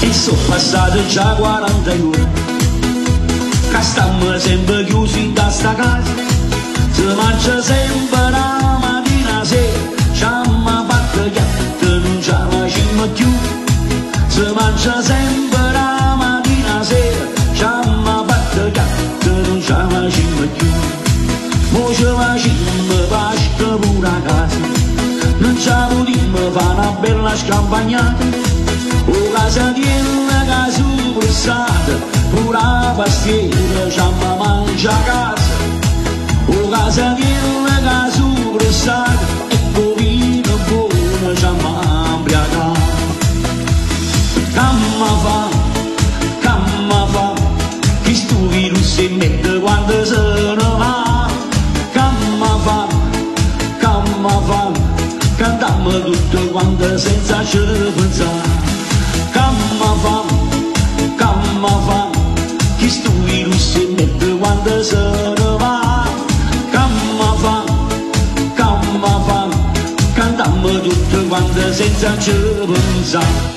e sono passate già 40 ore che stiamo sempre chiusi da sta casa. Si mangia sempre la mattina sera c'amma fatta chiatta non ce la facciamo più. Si mangia sempre la mattina sera c'amma fatta chiatta non ce la facciamo più. Mo ci facciamo pasca pure a casa. Non ci potremmo fare una bella scampagnata. O casa che Furava as queiras, já mamãe já gás O gás a guil, a gás o bressar E corrida boa, já mambre a gás Camava, camava Que isto vira o cimento, guardas a navar Camava, camava Cantava do teu guarda sem exagerar Camava, camava văzut când v-am găsit să încep